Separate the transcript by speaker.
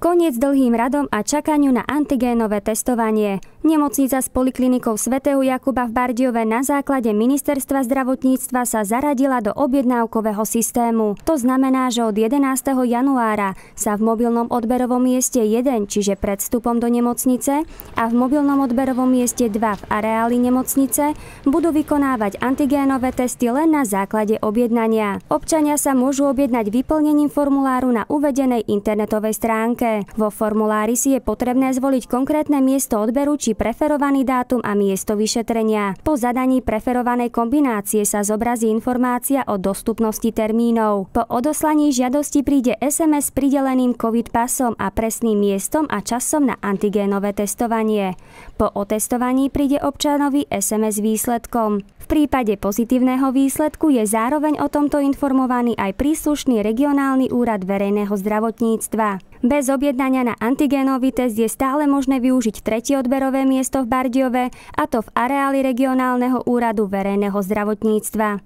Speaker 1: Koniec dlhým radom a čakaniu na antigénové testovanie. Nemocnica s poliklinikou svätého Jakuba v Bardiove na základe ministerstva zdravotníctva sa zaradila do objednávkového systému. To znamená, že od 11. januára sa v mobilnom odberovom mieste 1, čiže pred vstupom do nemocnice, a v mobilnom odberovom mieste 2 v areáli nemocnice budú vykonávať antigénové testy len na základe objednania. Občania sa môžu objednať vyplnením formuláru na uvedenej internetovej stránke. Vo formulári si je potrebné zvoliť konkrétne miesto odberu či preferovaný dátum a miesto vyšetrenia. Po zadaní preferovanej kombinácie sa zobrazí informácia o dostupnosti termínov. Po odoslaní žiadosti príde SMS s prideleným COVID pasom a presným miestom a časom na antigénové testovanie. Po otestovaní príde občanovi SMS výsledkom. Prípade pozitívneho výsledku je zároveň o tomto informovaný aj príslušný regionálny úrad verejného zdravotníctva. Bez objednania na antigénový test je stále možné využiť tretie odberové miesto v Bardiove, a to v areáli regionálneho úradu verejného zdravotníctva.